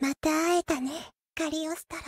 また会えたね、カリオストロ。